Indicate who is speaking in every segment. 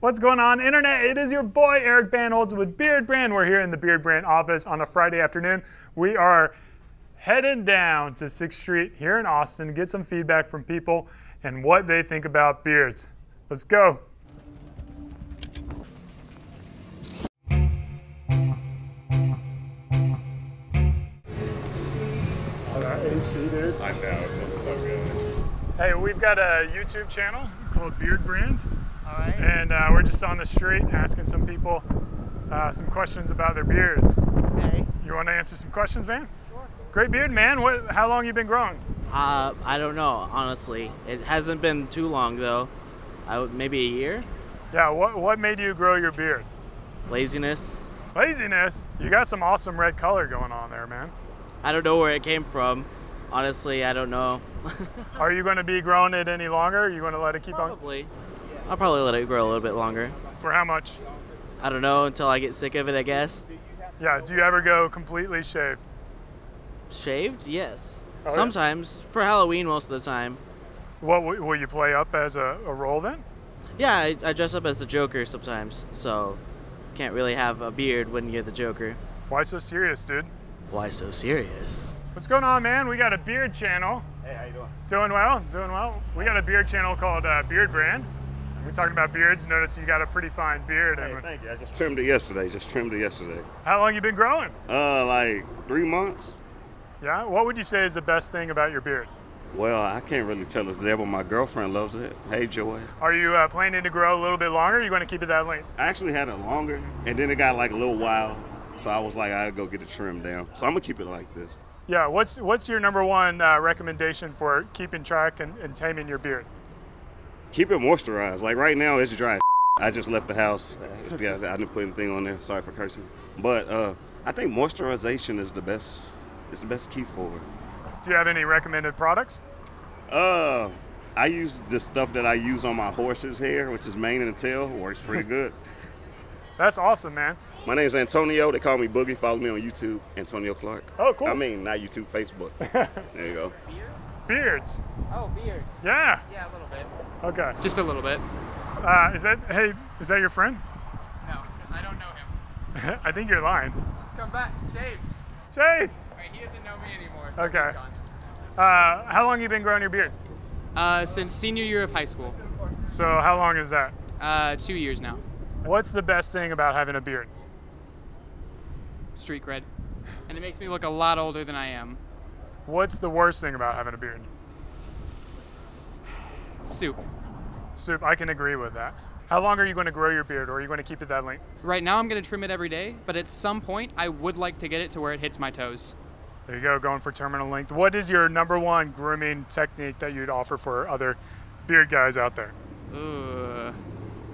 Speaker 1: What's going on, Internet? It is your boy Eric Bandholz with Beardbrand. We're here in the Beardbrand office on a Friday afternoon. We are heading down to 6th Street here in Austin to get some feedback from people and what they think about beards. Let's go. AC, dude.
Speaker 2: I know, it so good.
Speaker 1: Hey, we've got a YouTube channel called Beardbrand.
Speaker 3: All right.
Speaker 1: and uh, we're just on the street asking some people uh, some questions about their beards.
Speaker 3: Okay.
Speaker 1: You want to answer some questions, man? Sure. Great beard, man. What? How long you been growing?
Speaker 3: Uh, I don't know, honestly. It hasn't been too long though. I would, maybe a year.
Speaker 1: Yeah. What What made you grow your beard?
Speaker 3: Laziness.
Speaker 1: Laziness. You got some awesome red color going on there, man.
Speaker 3: I don't know where it came from. Honestly, I don't know.
Speaker 1: Are you going to be growing it any longer? Are you going to let it keep on?
Speaker 3: probably. I'll probably let it grow a little bit longer.
Speaker 1: For how much?
Speaker 3: I don't know until I get sick of it. I guess.
Speaker 1: Yeah. Do you ever go completely shaved?
Speaker 3: Shaved? Yes.
Speaker 1: Oh, yeah?
Speaker 3: Sometimes for Halloween, most of the time.
Speaker 1: What will will you play up as a, a role then?
Speaker 3: Yeah, I, I dress up as the Joker sometimes, so can't really have a beard when you're the Joker.
Speaker 1: Why so serious, dude?
Speaker 3: Why so serious?
Speaker 1: What's going on, man? We got a beard channel.
Speaker 2: Hey, how you doing?
Speaker 1: Doing well, doing well. We got a beard channel called uh, Beardbrand. We're talking about beards. Notice you got a pretty fine beard.
Speaker 2: Hey, thank you. I just trimmed it yesterday. Just trimmed it yesterday.
Speaker 1: how long you been growing?
Speaker 2: Uh, like three months.
Speaker 1: Yeah. What would you say is the best thing about your beard?
Speaker 2: Well, I can't really tell it's there, but my girlfriend loves it. Hey, Joy.
Speaker 1: Are you uh, planning to grow a little bit longer? Or are you going to keep it that length?
Speaker 2: I actually had it longer, and then it got like a little wild, so I was like, I'd go get it trimmed down. So I'm gonna keep it like this.
Speaker 1: Yeah. What's What's your number one uh, recommendation for keeping track and, and taming your beard?
Speaker 2: Keep it moisturized. Like right now, it's dry. I just left the house. I didn't put anything on there. Sorry for cursing. But uh, I think moisturization is the best. Is the best key for it.
Speaker 1: Do you have any recommended products?
Speaker 2: Uh, I use the stuff that I use on my horse's hair, which is mane and tail. Works pretty good.
Speaker 1: That's awesome, man.
Speaker 2: My name's Antonio. They call me Boogie. Follow me on YouTube, Antonio Clark.
Speaker 1: Oh, cool.
Speaker 2: I mean, not YouTube, Facebook. there you go.
Speaker 1: Beards.
Speaker 4: Oh, beards.
Speaker 1: Yeah.
Speaker 4: Yeah, a little bit.
Speaker 1: Okay.
Speaker 4: Just a little bit.
Speaker 1: Uh, is that Hey? Is that your friend?
Speaker 4: No, I don't know him.
Speaker 1: I think you're lying.
Speaker 4: Come back, Chase.
Speaker 1: Chase.
Speaker 4: Wait, he doesn't know me anymore. So
Speaker 1: Okay.
Speaker 4: he's gone.
Speaker 1: Uh, how long you been growing your beard?
Speaker 4: Uh, since senior year of high school.
Speaker 1: So how long is that?
Speaker 4: Uh, two years now.
Speaker 1: What's the best thing about having a beard?
Speaker 4: Street cred. And it makes me look a lot older than I am.
Speaker 1: What's the worst thing about having a beard?
Speaker 4: Soup.
Speaker 1: Soup, I can agree with that. How long are you going to grow your beard, or are you going to keep it that length?
Speaker 4: Right now, I'm gonna trim it every day, but at some point, I would like to get it to where it hits my toes.
Speaker 1: There you go, going for terminal length. What is your number one grooming technique that you'd offer for other beard guys out there?
Speaker 4: Ugh.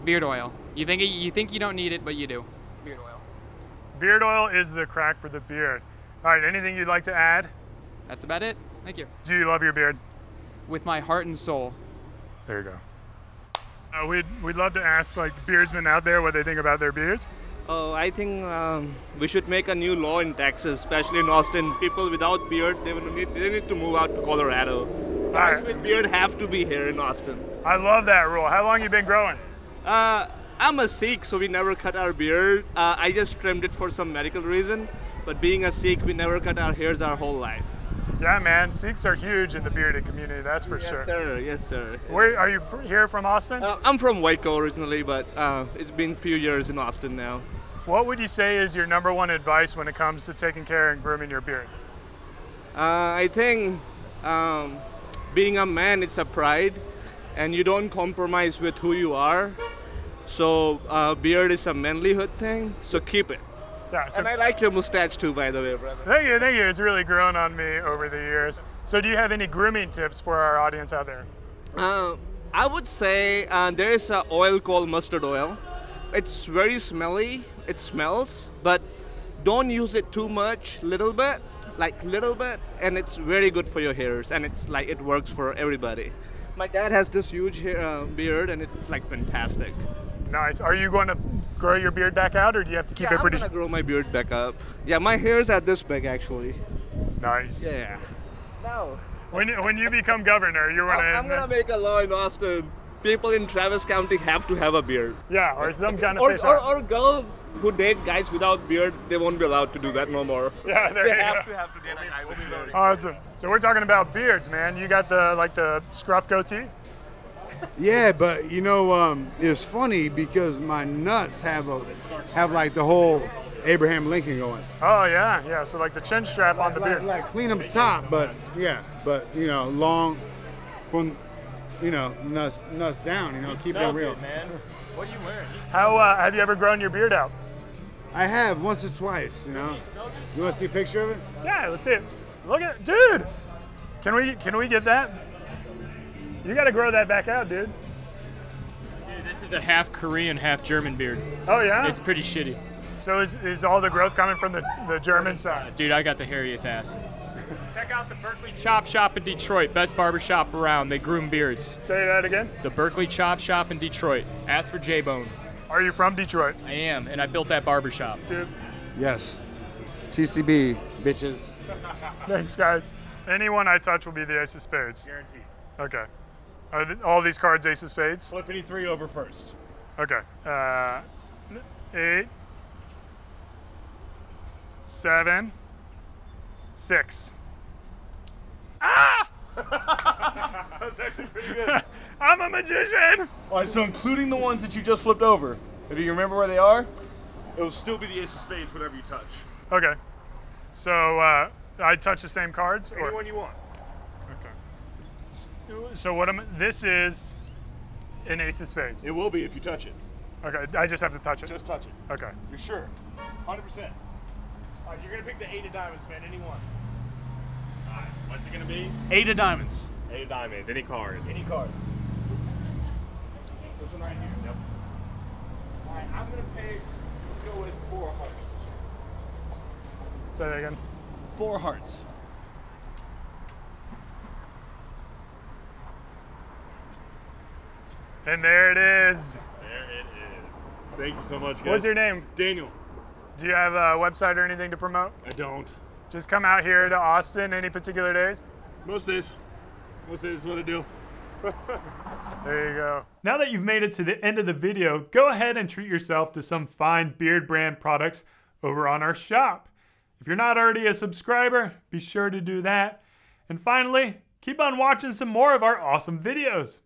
Speaker 4: Beard oil. You think you think you don't need it, but you do. Beard oil.
Speaker 1: Beard oil is the crack for the beard. All right, anything you'd like to add?
Speaker 4: That's about it. Thank you.
Speaker 1: Do you love your beard?
Speaker 4: With my heart and soul.
Speaker 1: There you go. Uh, we'd, we'd love to ask like the beardsmen out there what they think about their beards.
Speaker 5: Oh, I think um, we should make a new law in Texas, especially in Austin. People without beard, they will need, they need to move out to Colorado. Guys
Speaker 1: Alright.
Speaker 5: with beard have to be here in Austin.
Speaker 1: I love that rule. How long you been growing?
Speaker 5: Uh, I'm a Sikh, so we never cut our beard. Uh, I just trimmed it for some medical reason. But being a Sikh, we never cut our hairs our whole life.
Speaker 1: Yeah, man. Sikhs are huge in the bearded community. That's for
Speaker 5: yes,
Speaker 1: sure.
Speaker 5: sir. Yes, sir.
Speaker 1: Where are you here from Austin?
Speaker 5: Uh, I'm from Waco originally, but uh, it's been a few years in Austin now.
Speaker 1: What would you say is your number one advice when it comes to taking care and grooming your beard?
Speaker 5: Uh, I think um, being a man, it's a pride, and you don't compromise with who you are. So uh, beard is a manlyhood thing, so keep it.
Speaker 1: Yeah. So
Speaker 5: And I like your mustache too, by the way, brother.
Speaker 1: thank you, thank you. It's really grown on me over the years. So, do you have any grooming tips for our audience out there?
Speaker 5: Uh, I would say uh, there is an oil called mustard oil. It's very smelly. It smells, but don't use it too much. Little bit, like little bit, and it's very good for your hairs. And it's like it works for everybody. My dad has this huge hair, uh, beard, and it's like fantastic.
Speaker 1: Nice. Are you going to grow your beard back out, or do you have to keep
Speaker 5: yeah,
Speaker 1: it pretty?
Speaker 5: I'm gonna grow my beard back up. Yeah, my hair's at this big actually.
Speaker 1: nice.
Speaker 5: Yeah. No.
Speaker 1: When you, when you become governor, you're
Speaker 5: I'm,
Speaker 1: gonna.
Speaker 5: I'm gonna make a law in Austin. people in Travis County have to have a beard.
Speaker 1: Yeah, or some kind of
Speaker 5: Or, or, or girls who date guys without beard, they won't be allowed to do that no more.
Speaker 1: yeah, there
Speaker 5: They
Speaker 1: you
Speaker 5: have
Speaker 1: go.
Speaker 5: to have to date a guy with beard.
Speaker 1: Awesome. So we're talking about beards, man. You got the like the scruff goatee.
Speaker 6: Yeah, but you know, um, it's funny because my nuts have a have like the whole Abraham Lincoln going.
Speaker 1: Oh yeah, yeah. So like the chin strap on the
Speaker 6: Like,
Speaker 1: beard.
Speaker 6: like clean up top, but yeah, but you know, long from you know nuts nuts down. You know, keep it real.
Speaker 7: man. What are you wearing? He's
Speaker 1: How uh, have you ever grown your beard out?
Speaker 6: I have once or twice. You know. You want to see a picture of it?
Speaker 1: Yeah, let's see it. Look at dude. Can we can we get that? You got to grow that back out, dude.
Speaker 7: Dude, this is a half Korean, half German beard.
Speaker 1: Oh yeah.
Speaker 7: It's pretty shitty.
Speaker 1: so is, is all the growth coming from the the German side?
Speaker 7: Dude, I got the hairiest ass. Check out the Berkley Chop Shop in Detroit. Best barber shop around. They groom beards.
Speaker 1: Say that again.
Speaker 7: The Berkley Chop Shop in Detroit. Ask for Jaybone.
Speaker 1: Are you from Detroit,
Speaker 7: I am, and I built that barber shop.
Speaker 1: dude?
Speaker 6: Yes. TCB, bitches.
Speaker 1: Thanks, guys. Anyone I touch will be the ace of spades.
Speaker 8: Guaranteed.
Speaker 1: Okay. Are all these cards ace of spades?
Speaker 8: Flip any three over first.
Speaker 1: Okay. Uh, eight, seven, six.
Speaker 8: That's actually pretty good.
Speaker 1: I'm a magician.
Speaker 8: All right, so including the ones that you just flipped over, if you remember where they are, it will still be the ace of spades, whatever you touch.
Speaker 1: Okay. So uh, I touch the same cards, or
Speaker 8: Anyone you want.
Speaker 1: Okay. So what I'm, this is an ace of spades.
Speaker 8: It will be if you touch it.
Speaker 1: Okay. I just have to touch it.
Speaker 8: Just touch it.
Speaker 1: Okay.
Speaker 8: You're sure? 100%. All right, you're gonna pick the eight of diamonds, man. Any one. All right, what's it gonna be? Eight of diamonds. Eight of diamonds. Any card. Any card. This one right here. Yep. All right, I'm gonna pay. Let's go with four hearts.
Speaker 1: Say that again.
Speaker 8: Four hearts.
Speaker 1: And there it is.
Speaker 8: There it is. Thank you so much, guys.
Speaker 1: What's your name?
Speaker 8: Daniel.
Speaker 1: Do you have a website or anything to promote?
Speaker 8: I don't.
Speaker 1: Just come out here to Austin any particular days?
Speaker 8: Most days. Most days is what I do.
Speaker 1: There you go. Now that you've made it to the end of the video, go ahead and treat yourself to some fine Beardbrand products over on our shop. If you're not already a subscriber, be sure to do that. And finally, keep on watching some more of our awesome videos.